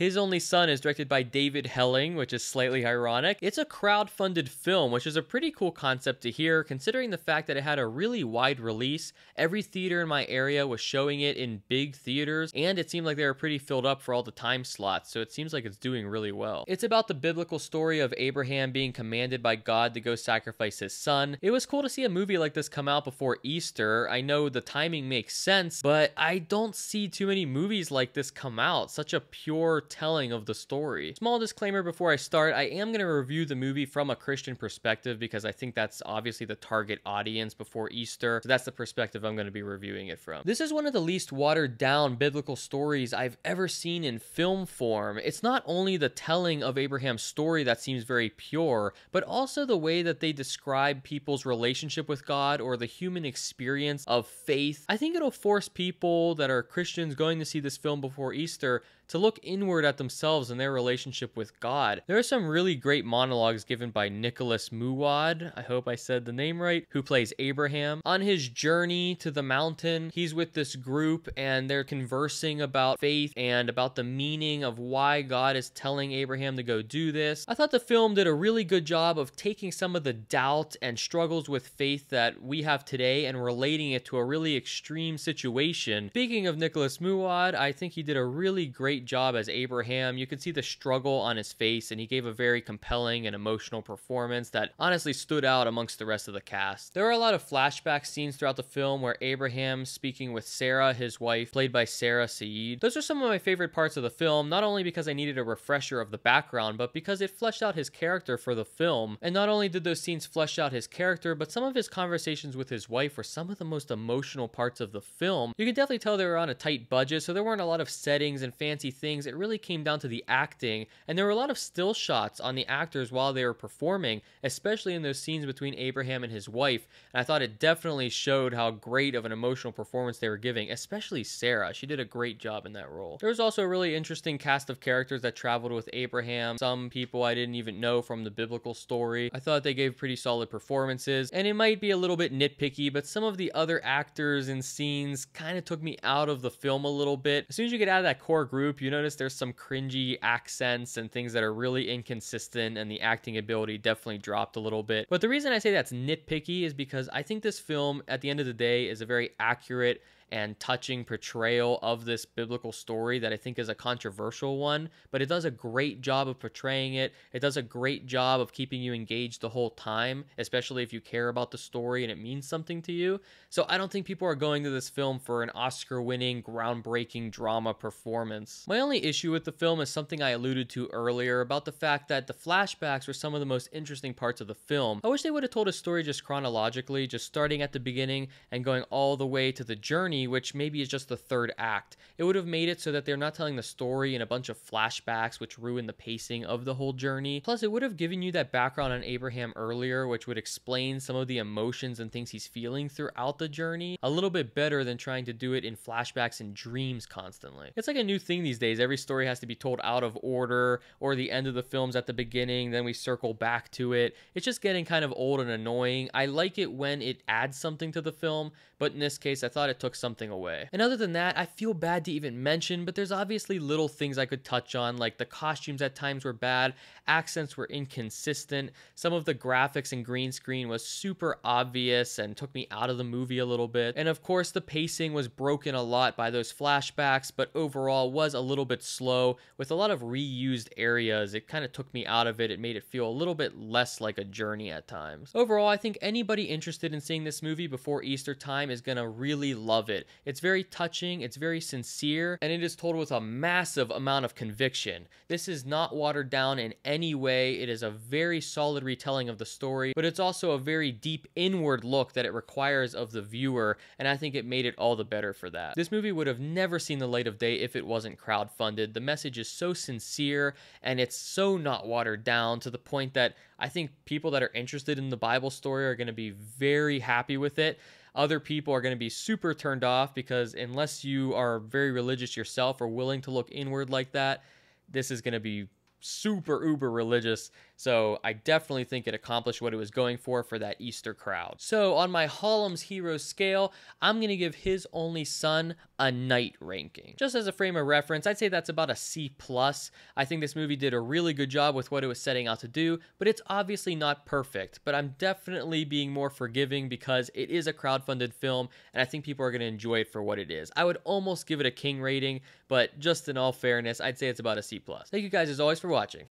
His Only Son is directed by David Helling, which is slightly ironic. It's a crowd-funded film, which is a pretty cool concept to hear considering the fact that it had a really wide release. Every theater in my area was showing it in big theaters, and it seemed like they were pretty filled up for all the time slots, so it seems like it's doing really well. It's about the biblical story of Abraham being commanded by God to go sacrifice his son. It was cool to see a movie like this come out before Easter. I know the timing makes sense, but I don't see too many movies like this come out. Such a pure telling of the story. Small disclaimer before I start, I am going to review the movie from a Christian perspective because I think that's obviously the target audience before Easter. So that's the perspective I'm going to be reviewing it from. This is one of the least watered down biblical stories I've ever seen in film form. It's not only the telling of Abraham's story that seems very pure, but also the way that they describe people's relationship with God or the human experience of faith. I think it'll force people that are Christians going to see this film before Easter to look inward at themselves and their relationship with God. There are some really great monologues given by Nicholas Mouawad, I hope I said the name right, who plays Abraham. On his journey to the mountain, he's with this group and they're conversing about faith and about the meaning of why God is telling Abraham to go do this. I thought the film did a really good job of taking some of the doubt and struggles with faith that we have today and relating it to a really extreme situation. Speaking of Nicholas Mouawad, I think he did a really great great job as Abraham. You could see the struggle on his face, and he gave a very compelling and emotional performance that honestly stood out amongst the rest of the cast. There are a lot of flashback scenes throughout the film where Abraham speaking with Sarah, his wife, played by Sara Seyed. Those are some of my favorite parts of the film, not only because I needed a refresher of the background, but because it fleshed out his character for the film. And not only did those scenes flesh out his character, but some of his conversations with his wife were some of the most emotional parts of the film. You can definitely tell they were on a tight budget, so there weren't a lot of settings and fancy things, it really came down to the acting. And there were a lot of still shots on the actors while they were performing, especially in those scenes between Abraham and his wife. And I thought it definitely showed how great of an emotional performance they were giving, especially Sarah. She did a great job in that role. There was also a really interesting cast of characters that traveled with Abraham. Some people I didn't even know from the biblical story. I thought they gave pretty solid performances. And it might be a little bit nitpicky, but some of the other actors and scenes kind of took me out of the film a little bit. As soon as you get out of that core group, you notice there's some cringy accents and things that are really inconsistent, and the acting ability definitely dropped a little bit. But the reason I say that's nitpicky is because I think this film, at the end of the day, is a very accurate and touching portrayal of this biblical story that I think is a controversial one, but it does a great job of portraying it. It does a great job of keeping you engaged the whole time, especially if you care about the story and it means something to you. So I don't think people are going to this film for an Oscar winning, groundbreaking drama performance. My only issue with the film is something I alluded to earlier about the fact that the flashbacks were some of the most interesting parts of the film. I wish they would have told a story just chronologically, just starting at the beginning and going all the way to the journey which maybe is just the third act. It would have made it so that they're not telling the story in a bunch of flashbacks, which ruin the pacing of the whole journey. Plus, it would have given you that background on Abraham earlier, which would explain some of the emotions and things he's feeling throughout the journey a little bit better than trying to do it in flashbacks and dreams constantly. It's like a new thing these days. Every story has to be told out of order, or the end of the film's at the beginning, then we circle back to it. It's just getting kind of old and annoying. I like it when it adds something to the film, but in this case, I thought it took some something away. And other than that, I feel bad to even mention, but there's obviously little things I could touch on, like the costumes at times were bad, accents were inconsistent, some of the graphics and green screen was super obvious and took me out of the movie a little bit. And of course, the pacing was broken a lot by those flashbacks, but overall was a little bit slow with a lot of reused areas. It kind of took me out of it. It made it feel a little bit less like a journey at times. Overall, I think anybody interested in seeing this movie before Easter time is going to really love it it. It's very touching, it's very sincere, and it is told with a massive amount of conviction. This is not watered down in any way. It is a very solid retelling of the story, but it's also a very deep inward look that it requires of the viewer, and I think it made it all the better for that. This movie would have never seen the light of day if it wasn't crowdfunded. The message is so sincere and it's so not watered down to the point that I think people that are interested in the Bible story are going to be very happy with it. Other people are going to be super turned off because unless you are very religious yourself or willing to look inward like that, this is going to be super uber religious. So I definitely think it accomplished what it was going for for that Easter crowd. So on my Halum's Heroes scale, I'm going to give His Only Son a knight ranking. Just as a frame of reference, I'd say that's about a C+. plus. I think this movie did a really good job with what it was setting out to do, but it's obviously not perfect. But I'm definitely being more forgiving because it is a crowd-funded film, and I think people are going to enjoy it for what it is. I would almost give it a king rating, but just in all fairness, I'd say it's about a C+. plus. Thank you guys as always for watching.